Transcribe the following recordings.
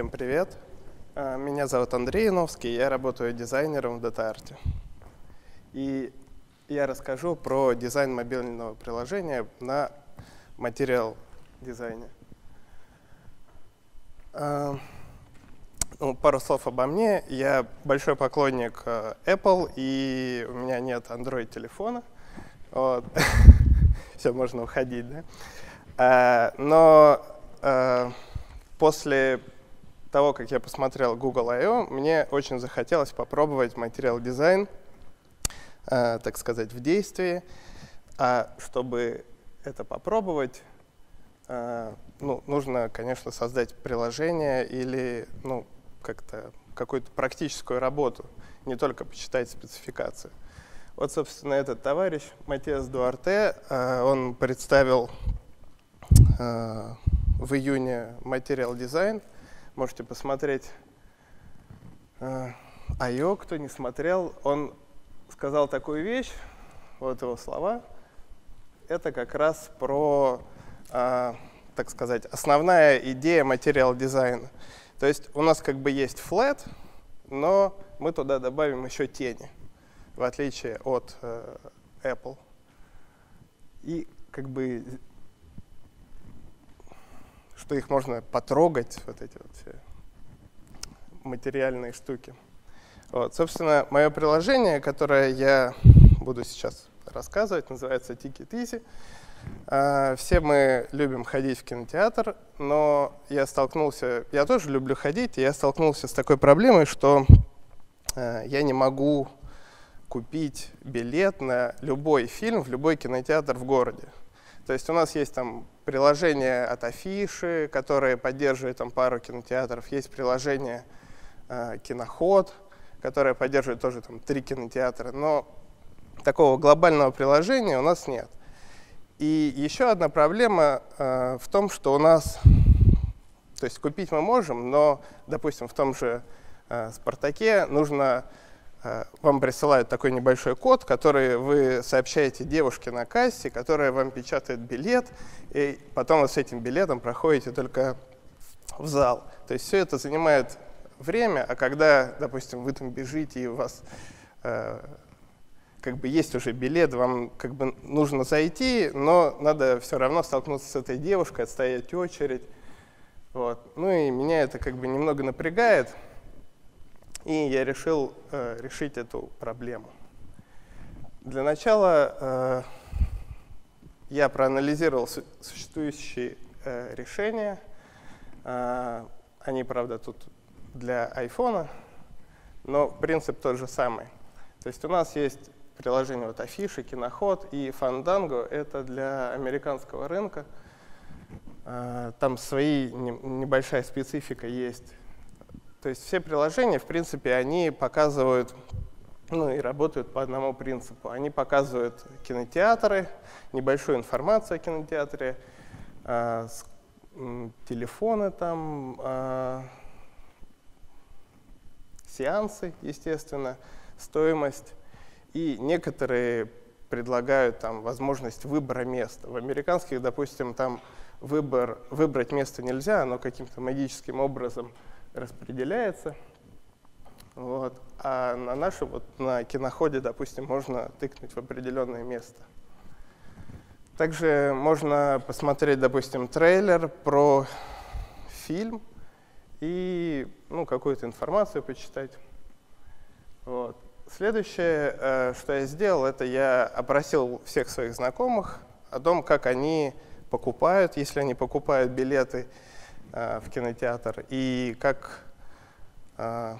Всем привет. А, Меня зовут Андрей Яновский, я работаю дизайнером в DataArt. И я расскажу про дизайн мобильного приложения на материал дизайне. А, Ну, пару слов обо мне. Я большой поклонник э, Apple, и у меня нет Android-телефона. Вот. Все, можно уходить, да? Но э, после того, как я посмотрел Google I.O., мне очень захотелось попробовать материал дизайн, э, так сказать, в действии. А чтобы это попробовать, э, ну, нужно, конечно, создать приложение или ну, как-то какую-то практическую работу, не только почитать спецификацию. Вот, собственно, этот товарищ, Матиас Дуарте, э, он представил э, в июне материал дизайн. Можете посмотреть I.O., кто не смотрел. Он сказал такую вещь, вот его слова. Это как раз про, э, так сказать, основная идея материал дизайна. То есть у нас как бы есть flat, но мы туда добавим еще тени, в отличие от э, Apple. И как бы, что их можно потрогать, вот эти вот все материальные штуки. Вот, собственно, мое приложение, которое я буду сейчас рассказывать, называется Ticket Easy. Uh, все мы любим ходить в кинотеатр, но я столкнулся, я тоже люблю ходить, и я столкнулся с такой проблемой, что uh, я не могу купить билет на любой фильм в любой кинотеатр в городе. То есть у нас есть там приложение от Афиши, которое поддерживает там пару кинотеатров, есть приложение uh, Киноход, которое поддерживает тоже там три кинотеатра, но такого глобального приложения у нас нет. И еще одна проблема э, в том, что у нас, то есть купить мы можем, но, допустим, в том же э, Спартаке нужно, э, вам присылают такой небольшой код, который вы сообщаете девушке на кассе, которая вам печатает билет, и потом вы с этим билетом проходите только в зал. То есть все это занимает время, а когда, допустим, вы там бежите и у вас э, как бы есть уже билет, вам как бы нужно зайти, но надо все равно столкнуться с этой девушкой, отстоять очередь. Вот. Ну и меня это как бы немного напрягает, и я решил э, решить эту проблему. Для начала э, я проанализировал су существующие э, решения. Э, они, правда, тут для айфона, но принцип тот же самый. То есть у нас есть приложение вот Афиши, Киноход и Fandango. Это для американского рынка. А, там свои небольшая специфика есть. То есть все приложения, в принципе, они показывают, ну и работают по одному принципу. Они показывают кинотеатры, небольшую информацию о кинотеатре, а, телефоны там, а, сеансы, естественно, стоимость. И некоторые предлагают там возможность выбора места. В американских, допустим, там выбор, выбрать место нельзя, оно каким-то магическим образом распределяется. Вот. А на нашем, вот на киноходе, допустим, можно тыкнуть в определенное место. Также можно посмотреть, допустим, трейлер про фильм и ну, какую-то информацию почитать. Вот. Следующее, э, что я сделал, это я опросил всех своих знакомых о том, как они покупают, если они покупают билеты в кинотеатр, и как, э,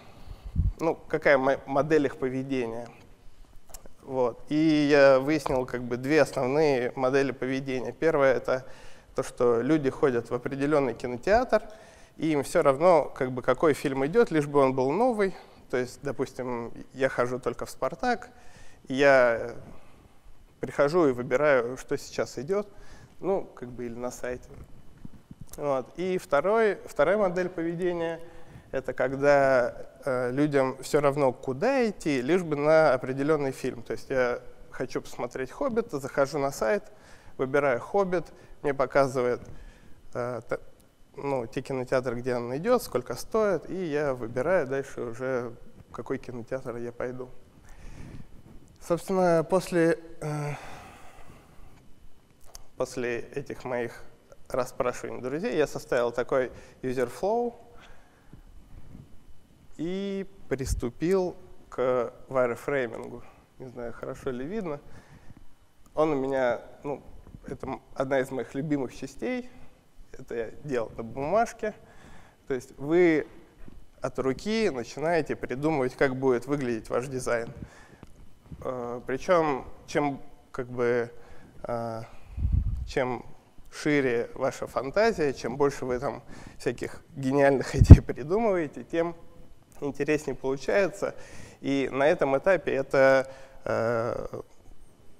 ну, какая модель их поведения. Вот. И я выяснил как бы две основные модели поведения. Первое — это то, что люди ходят в определенный кинотеатр, и им все равно, как бы, какой фильм идет, лишь бы он был новый, то есть, допустим, я хожу только в «Спартак», я прихожу и выбираю, что сейчас идет, ну, как бы или на сайте. Вот. И второй, вторая модель поведения — это когда э, людям все равно, куда идти, лишь бы на определенный фильм. То есть я хочу посмотреть «Хоббита», захожу на сайт, выбираю «Хоббит», мне показывает э, ну, те кинотеатры, где он идет, сколько стоит, и я выбираю дальше уже, в какой кинотеатр я пойду. Собственно, после, э, после этих моих расспрашиваний друзей я составил такой user flow и приступил к wireframing. Не знаю, хорошо ли видно. Он у меня, ну, это одна из моих любимых частей. Это я делал на бумажке. То есть вы от руки начинаете придумывать, как будет выглядеть ваш дизайн. Э, Причем, чем как бы э, чем шире ваша фантазия, чем больше вы там всяких гениальных идей придумываете, тем интереснее получается. И на этом этапе это э,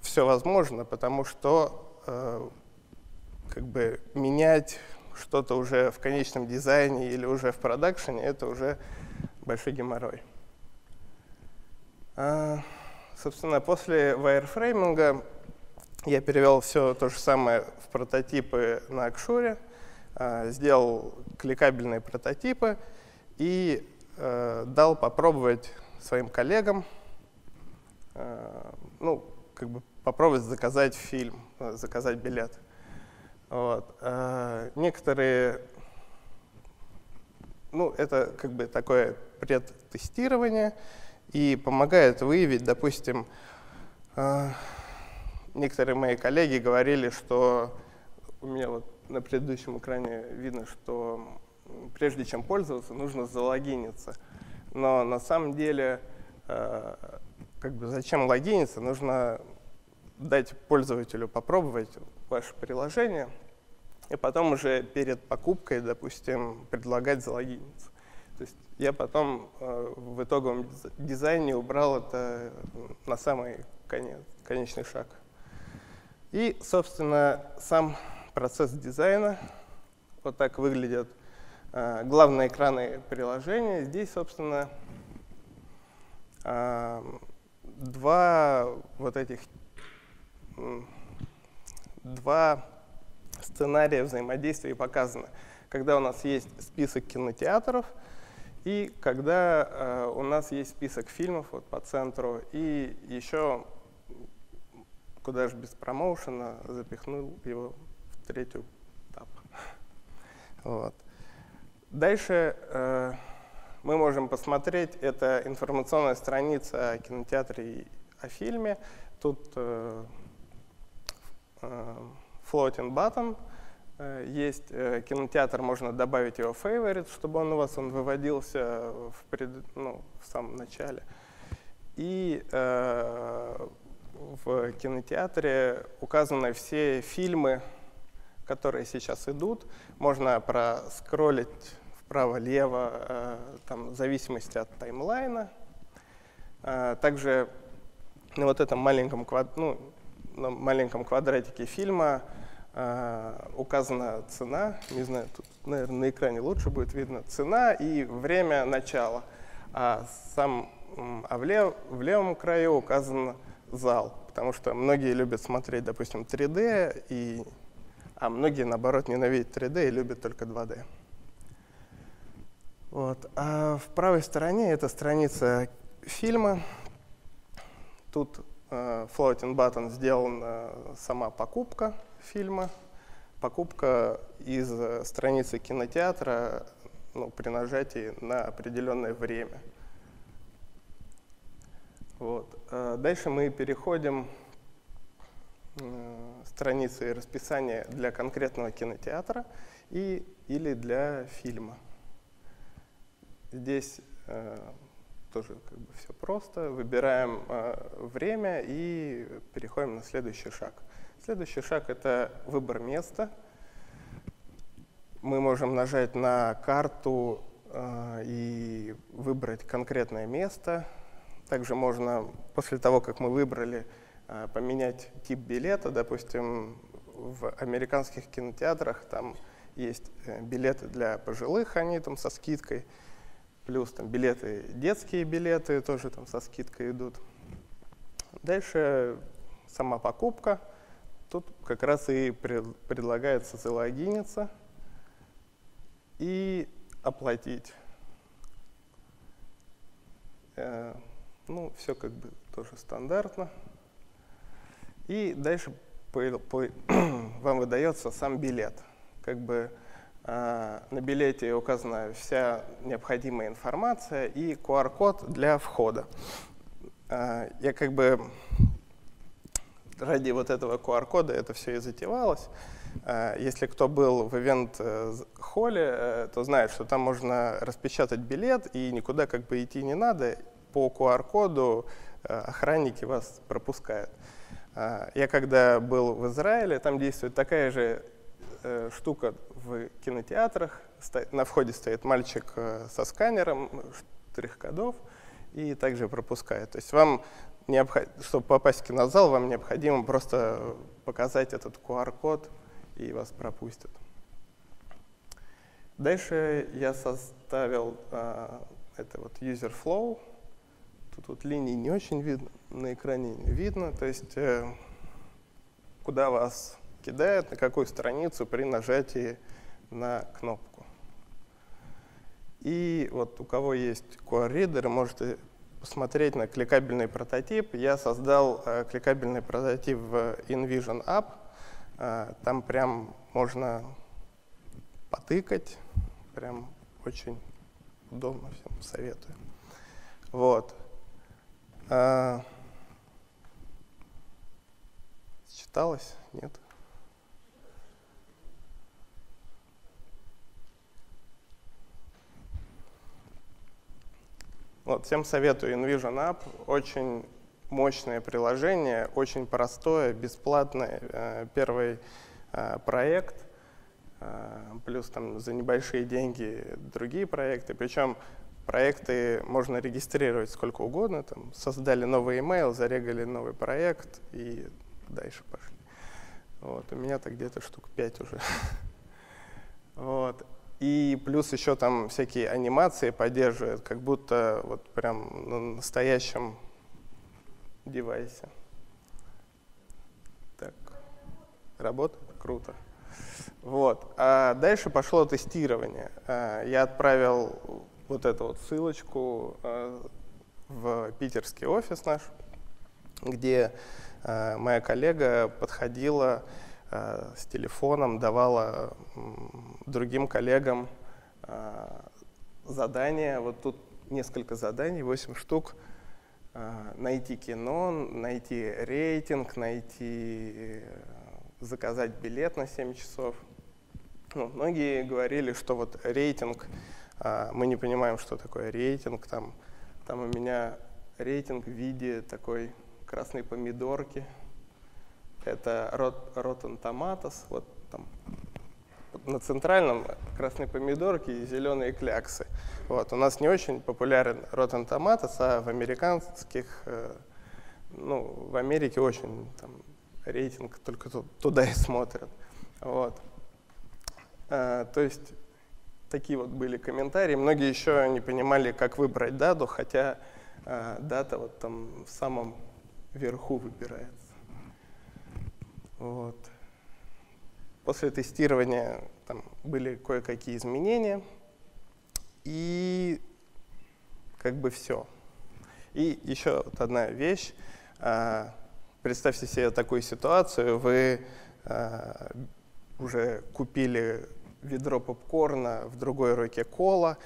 все возможно, потому что э, как бы менять что-то уже в конечном дизайне или уже в продакшене, это уже большой геморрой. А, собственно, после вайрфрейминга я перевел все то же самое в прототипы на Акшуре, а, сделал кликабельные прототипы и а, дал попробовать своим коллегам, а, ну, как бы попробовать заказать фильм, заказать билет. Вот. Некоторые, ну, это как бы такое предтестирование и помогает выявить, допустим, некоторые мои коллеги говорили, что у меня вот на предыдущем экране видно, что прежде чем пользоваться, нужно залогиниться. Но на самом деле, э, как бы зачем логиниться? Нужно дать пользователю попробовать ваше приложение, и потом уже перед покупкой, допустим, предлагать залогиниться. То есть я потом э, в итоговом дизайне убрал это на самый конец, конечный шаг. И, собственно, сам процесс дизайна. Вот так выглядят э, главные экраны приложения. Здесь, собственно, э, два вот этих два сценария взаимодействия показаны. Когда у нас есть список кинотеатров и когда э, у нас есть список фильмов вот по центру и еще куда же без промоушена, запихнул его в третью этап. Вот. Дальше э, мы можем посмотреть, это информационная страница о кинотеатре и о фильме. Тут э, э, floating button э, есть, э, кинотеатр, можно добавить его favorite, чтобы он у вас он выводился в, пред, ну, в самом начале. И э, в кинотеатре указаны все фильмы, которые сейчас идут. Можно проскроллить вправо-лево, э, там, в зависимости от таймлайна. Э, также на вот этом маленьком, квад... ну, на маленьком квадратике фильма э, указана цена. Не знаю, тут, наверное, на экране лучше будет видно. Цена и время начала. А, сам, а в, лев... в левом краю указано зал, потому что многие любят смотреть, допустим, 3D, и, а многие, наоборот, ненавидят 3D и любят только 2D. Вот. А в правой стороне это страница фильма. Тут э, floating button сделана сама покупка фильма. Покупка из страницы кинотеатра ну, при нажатии на определенное время. Вот. А дальше мы переходим э, страницы расписания для конкретного кинотеатра и, или для фильма. Здесь э, тоже как бы все просто. Выбираем э, время и переходим на следующий шаг. Следующий шаг — это выбор места. Мы можем нажать на карту э, и выбрать конкретное место — также можно, после того, как мы выбрали, а, поменять тип билета. Допустим, в американских кинотеатрах там есть э, билеты для пожилых, они там со скидкой. Плюс там билеты, детские билеты тоже там со скидкой идут. Дальше сама покупка. Тут как раз и предлагается залогиниться. и оплатить. Э, ну, все как бы тоже стандартно. И дальше по, по, вам выдается сам билет. Как бы э, на билете указана вся необходимая информация и QR-код для входа. Э, я как бы ради вот этого QR-кода это все и затевалось. Э, если кто был в ивент-холле, э, то знает, что там можно распечатать билет, и никуда как бы идти не надо. По QR-коду э, охранники вас пропускают. Я когда был в Израиле, там действует такая же штука в кинотеатрах. На входе стоит мальчик со сканером штрих-кодов и также пропускает. То есть вам, чтобы попасть в кинозал, вам необходимо просто показать этот QR-код и вас пропустят. Дальше я составил а, это вот user flow. Тут вот линии не очень видно, на экране не видно. То есть э, куда вас кидают, на какую страницу при нажатии на кнопку. И вот у кого есть QR-ридер, можете посмотреть на кликабельный прототип. Я создал э, кликабельный прототип в InVision App. А, там прям можно потыкать, прям очень удобно, всем советую. Вот. А, читалось? Нет? Вот, всем советую InVision App. Очень мощное приложение, очень простое, бесплатное, э, первый э, проект, э, плюс там за небольшие деньги другие проекты, причем проекты можно регистрировать сколько угодно, там, создали новый email, зарегали новый проект и дальше пошли. Вот, у меня-то где-то штук 5 уже. Вот. И плюс еще там всякие анимации поддерживают, как будто вот прям на настоящем девайсе. Так, работает? Круто. Вот. А дальше пошло тестирование. А, я отправил вот эту вот ссылочку а, в питерский офис наш, где а, моя коллега подходила с телефоном, давала другим коллегам задания. Вот тут несколько заданий, 8 штук – найти кино, найти рейтинг, найти, э, заказать билет на 7 часов. Ну, многие говорили, что вот рейтинг, мы не понимаем, что такое рейтинг. Там, там у меня рейтинг в виде такой красной помидорки. Это Rotten Tomatoes, вот там на центральном красные помидорки и зеленые кляксы. Вот. У нас не очень популярен Rotten Tomatoes, а в американских, э, ну, в Америке очень там, рейтинг только туда и смотрят. Вот. А, то есть такие вот были комментарии. Многие еще не понимали, как выбрать дату, хотя а, дата вот там в самом верху выбирается. Вот. После тестирования там были кое-какие изменения, и как бы все. И еще вот одна вещь. А, представьте себе такую ситуацию, вы а, уже купили ведро попкорна, в другой руке кола,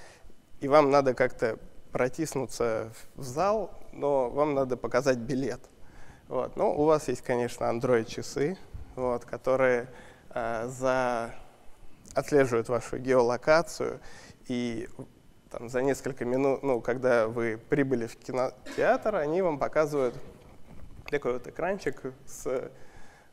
и вам надо как-то протиснуться в зал, но вам надо показать билет. Вот. Ну, у вас есть, конечно, Android-часы, вот, которые Э, за, отслеживают вашу геолокацию, и там, за несколько минут, ну, когда вы прибыли в кинотеатр, они вам показывают такой вот экранчик с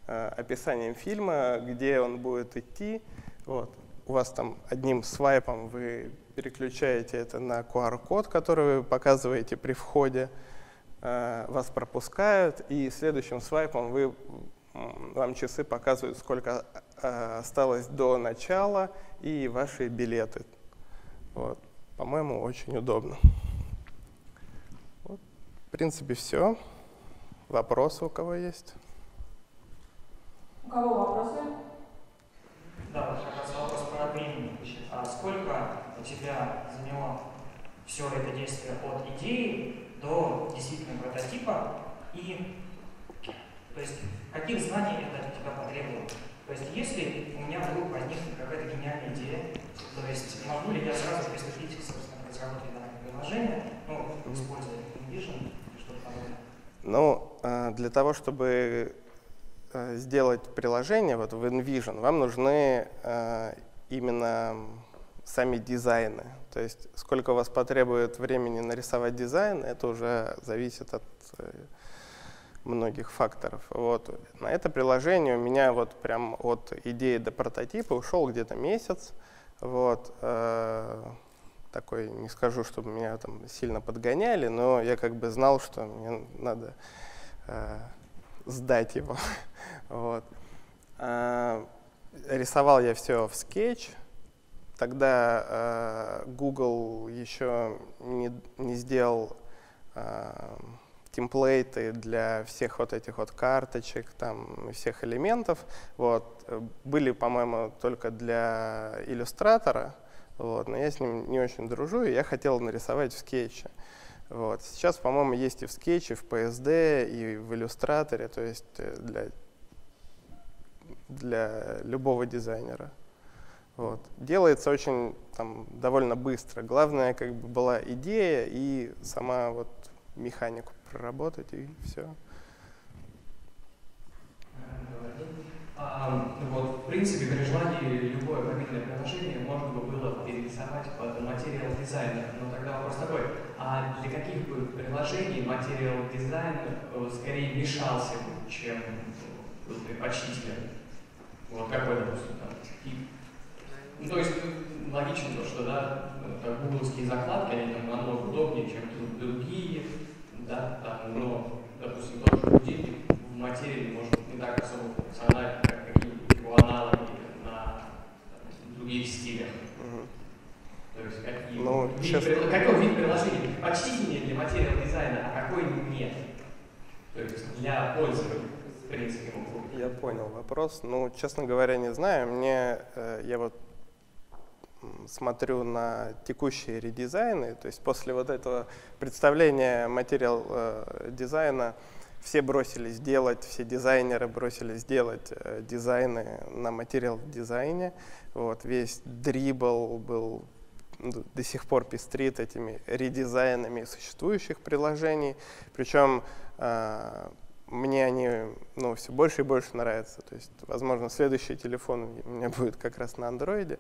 э, описанием фильма, где он будет идти. Вот. У вас там одним свайпом вы переключаете это на QR-код, который вы показываете при входе, э, вас пропускают, и следующим свайпом вы вам часы показывают, сколько э, осталось до начала и ваши билеты. Вот. По-моему, очень удобно. Вот. В принципе, все. Вопросы у кого есть? У кого вопросы? Да, вот как раз вопрос про времени. А а сколько у тебя заняло все это действие от идеи до действительно прототипа и то есть каких знаний это от тебя потребовало? То есть если у меня вдруг возникнет какая-то гениальная идея, то есть могу ли я сразу приступить собственно, к разработке данного приложения, ну, используя InVision или что-то подобное? Ну, а, для того, чтобы а, сделать приложение вот в InVision, вам нужны а, именно сами дизайны. То есть сколько у вас потребует времени нарисовать дизайн, это уже зависит от э, многих факторов. Вот. На это приложение у меня вот прям от идеи до прототипа ушел где-то месяц. Вот. Э, такой, не скажу, чтобы меня там сильно подгоняли, но я как бы знал, что мне надо э, сдать его. вот. э, рисовал я все в скетч. Тогда э, Google еще не, не сделал э, темплейты для всех вот этих вот карточек, там, всех элементов. Вот. Были, по-моему, только для иллюстратора, вот, но я с ним не очень дружу, и я хотел нарисовать в скетче. Вот. Сейчас, по-моему, есть и в скетче, в PSD, и в иллюстраторе, то есть э, для, для любого дизайнера. Вот. Делается очень там, довольно быстро. Главное, как бы была идея и сама вот механику проработать, и все. А, вот, в принципе, при желании любое мобильное приложение можно бы было перерисовать под материал дизайна. Но тогда вопрос такой, а для каких бы приложений материал дизайн э, скорее мешался бы, чем э, предпочтителен? Вот какой, допустим, там? Ну, то есть логично то, что, да, гугловские закладки, они там намного удобнее, чем другие, да, там, но, допустим, тот же будильник в материи может не так особо функциональный, как какие-нибудь его аналоги на там, других стилях. Угу. То есть какие, ну, вид, честно... какой вид приложения почтительнее для материал дизайна, а какой нет? То есть для пользователя, в принципе, Я понял вопрос. Ну, честно говоря, не знаю. Мне, э, я вот смотрю на текущие редизайны, то есть после вот этого представления материал э, дизайна все бросились делать, все дизайнеры бросились делать э, дизайны на материал дизайне. Вот, весь дрибл был до сих пор пестрит этими редизайнами существующих приложений. Причем э, мне они ну, все больше и больше нравятся. То есть, возможно, следующий телефон у меня будет как раз на андроиде.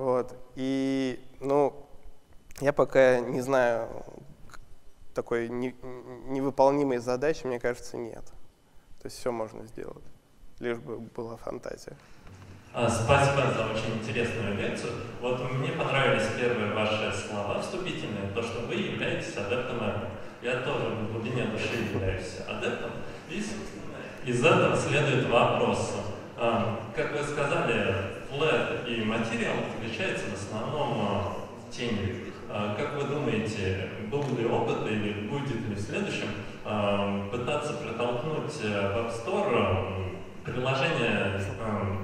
Вот. И, ну, я пока не знаю такой не, невыполнимой задачи, мне кажется, нет. То есть все можно сделать, лишь бы была фантазия. А, спасибо за очень интересную лекцию. Вот мне понравились первые ваши слова вступительные, то, что вы являетесь адептом. Я тоже в глубине души являюсь адептом. И из этого следует вопрос. А, как вы сказали, flat и материал отличаются в основном а, тенью. А, как вы думаете, был ли опыт или будет ли в следующем а, пытаться протолкнуть э, в App Store приложение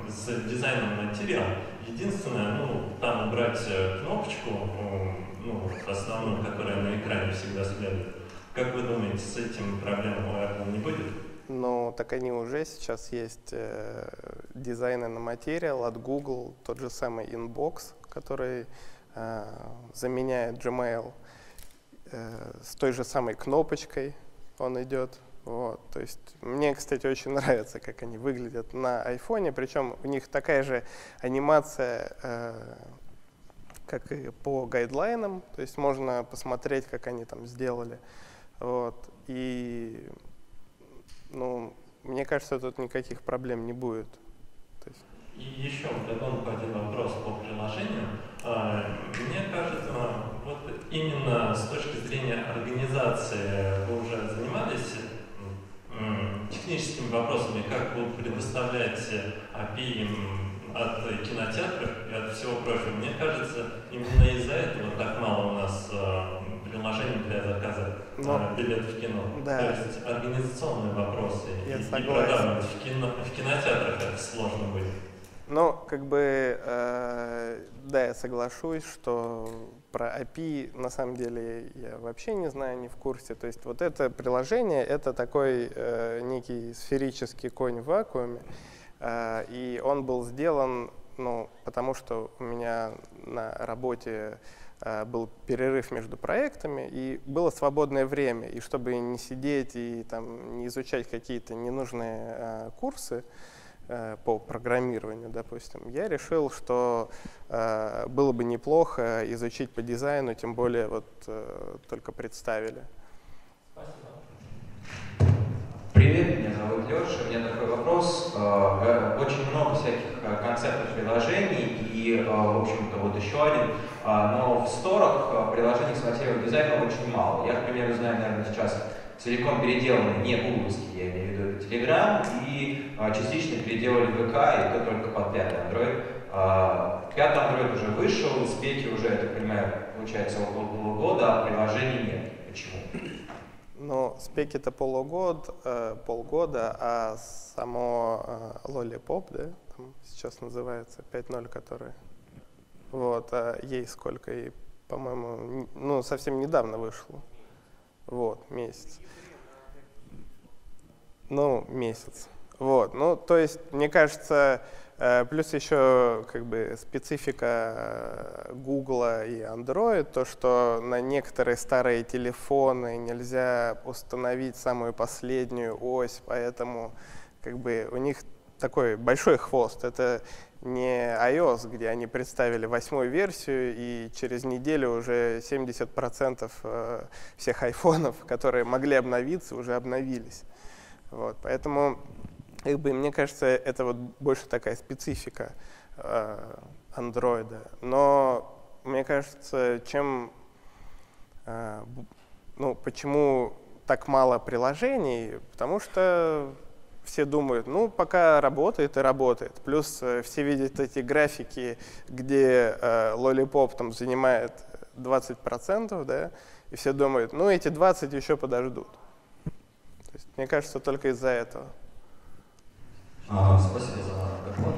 с дизайном материал? Единственное, ну, там убрать э, кнопочку, ну, основную, которая на экране всегда следует. Как вы думаете, с этим проблем у не будет? Но так они уже сейчас есть э, дизайны на материал от Google, тот же самый Inbox, который э, заменяет Gmail э, с той же самой кнопочкой он идет. Вот, то есть мне, кстати, очень нравится, как они выглядят на айфоне, причем у них такая же анимация, э, как и по гайдлайнам, то есть можно посмотреть, как они там сделали. Вот, и ну, мне кажется, тут никаких проблем не будет. есть... И еще вдогонку один вопрос по приложению. А, мне кажется, вот именно с точки зрения организации вы уже занимались техническими вопросами, как вы предоставляете API от кинотеатров и от всего прочего. Мне кажется, именно из-за этого так мало у нас а, приложений для заказа Но, а, билетов в кино. Да. То есть организационные вопросы. Я и, согласен. И в, кино, в кинотеатрах это сложно будет. Ну, как бы, э, да, я соглашусь, что про API на самом деле я вообще не знаю, не в курсе. То есть вот это приложение, это такой э, некий сферический конь в вакууме, э, и он был сделан, ну, потому что у меня на работе э, был перерыв между проектами, и было свободное время, и чтобы не сидеть и там, не изучать какие-то ненужные э, курсы, Э, по программированию, допустим, я решил, что э, было бы неплохо изучить по дизайну, тем более вот э, только представили. Спасибо. Привет, меня зовут Леша. У меня такой вопрос. Э, очень много всяких э, концептов приложений и, в общем-то, вот еще один. Но в сторах приложений с материалом дизайна очень мало. Я, к примеру, знаю, наверное, сейчас целиком переделаны не гугловские, я имею в виду Telegram, и а, частично переделали ВК, и то только под пятый Android. А, пятый Android уже вышел, спеки уже, я так понимаю, получается около полугода, а приложений нет. Почему? Ну, спеки это полугод, э, полгода, а само э, Lollipop, да, там сейчас называется 5.0, который, вот, а ей сколько, и, по-моему, ну, совсем недавно вышло. Вот, месяц. Ну, месяц. Вот, ну, то есть, мне кажется, плюс еще как бы специфика Google и Android, то, что на некоторые старые телефоны нельзя установить самую последнюю ось, поэтому как бы у них такой большой хвост. Это не iOS, где они представили восьмую версию, и через неделю уже 70% э, всех айфонов, которые могли обновиться, уже обновились. Вот, поэтому, как бы, мне кажется, это вот больше такая специфика э, андроида. Но мне кажется, чем, э, ну, почему так мало приложений, потому что все думают, ну, пока работает и работает. Плюс э, все видят эти графики, где э, Lollipop там занимает 20%, да, и все думают, ну, эти 20 еще подождут. То есть, мне кажется, только из-за этого. А, спасибо за доклад.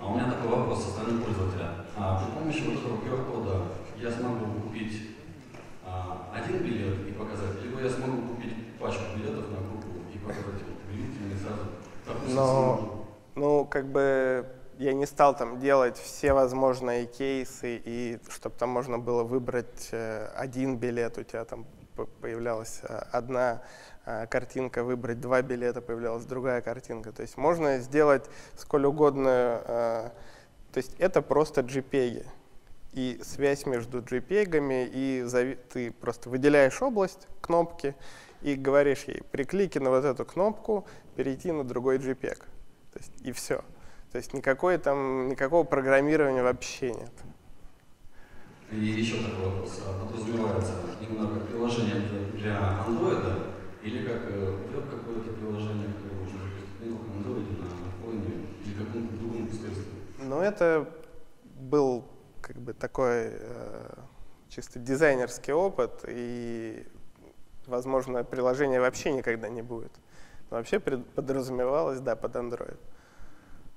А у меня такой вопрос со стороны пользователя. А, при помощи вот этого QR-кода я смогу купить а, один билет и показать, либо я смогу купить пачку билетов на группу и показать но, ну, как бы я не стал там делать все возможные кейсы, и чтобы там можно было выбрать э, один билет, у тебя там появлялась э, одна картинка, выбрать два билета, появлялась другая картинка. То есть можно сделать сколь угодно, то есть это просто JPEG. И связь между JPEG и ты просто выделяешь область, кнопки, и говоришь ей, при клике на вот эту кнопку перейти на другой JPEG. То есть, и все. То есть никакой там, никакого программирования вообще нет. И еще такой вопрос. А подразумевается именно как приложение для Android или как э, веб какое-то приложение, которое можно запустить на Android, на iPhone или каком-то другом устройстве? Ну, это был как бы такой э, чисто дизайнерский опыт, и возможно, приложения вообще никогда не будет. Но вообще подразумевалось, да, под Android.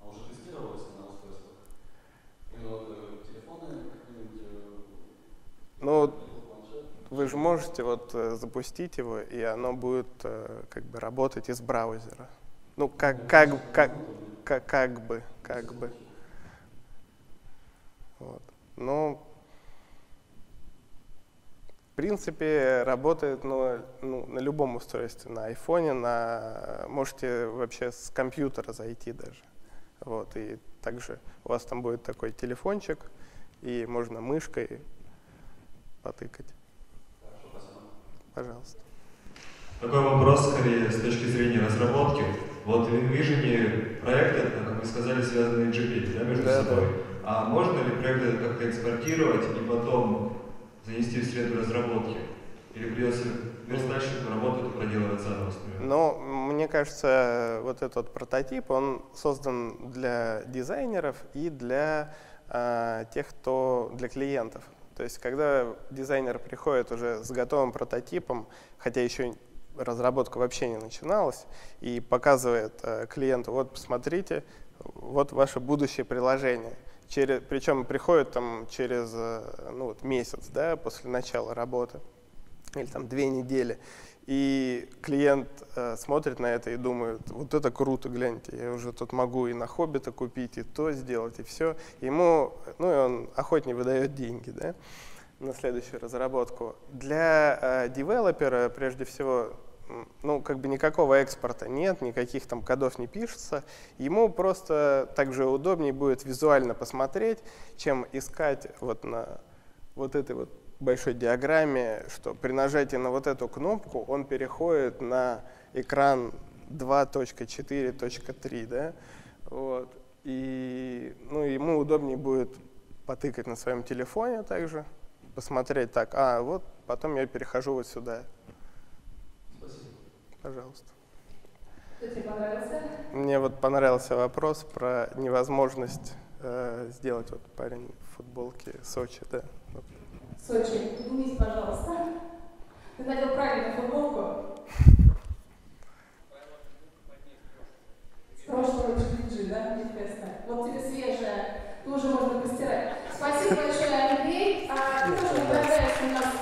А уже тестировалось на устройствах? Э, телефоны какие-нибудь? Э, ну, вы же можете вот э, запустить его, и оно будет как бы работать из браузера. Ну, как, как, как, как, как бы, как бы. Вот. Но принципе, работает ну, ну, на любом устройстве, на айфоне, на, можете вообще с компьютера зайти даже. Вот, и также у вас там будет такой телефончик, и можно мышкой потыкать. Пожалуйста. Такой вопрос, скорее, с точки зрения разработки. Вот в InVision проекты, как вы сказали, связаны JPEG да, между да, собой. Да. А можно ли проекты как-то экспортировать и потом занести в среду разработки? Или придется верстальщик работать и проделывать заново, Ну, мне кажется, вот этот прототип, он создан для дизайнеров и для э, тех, кто для клиентов. То есть, когда дизайнер приходит уже с готовым прототипом, хотя еще разработка вообще не начиналась, и показывает э, клиенту, вот посмотрите, вот ваше будущее приложение. Через, причем приходит там через э, ну, вот месяц да, после начала работы или там две недели. И клиент э, смотрит на это и думает, вот это круто, гляньте, я уже тут могу и на хоббита купить, и то сделать, и все. Ему, ну и он охотнее выдает деньги, да, на следующую разработку. Для э, девелопера, прежде всего, ну, как бы никакого экспорта нет, никаких там кодов не пишется. Ему просто также удобнее будет визуально посмотреть, чем искать вот на вот этой вот большой диаграмме, что при нажатии на вот эту кнопку он переходит на экран 2.4.3, да, вот. И ну, ему удобнее будет потыкать на своем телефоне также, посмотреть так, а вот потом я перехожу вот сюда. Спасибо. Пожалуйста. Что тебе понравился? Мне вот понравился вопрос про невозможность э, сделать вот парень в футболке Сочи, да. Сочи, поднимись, пожалуйста. Ты надел правильную футболку. С прошлого GPG, да, Манифеста. Вот тебе свежая, тоже можно постирать. Спасибо большое, Андрей. А, тоже напоминаю, что у нас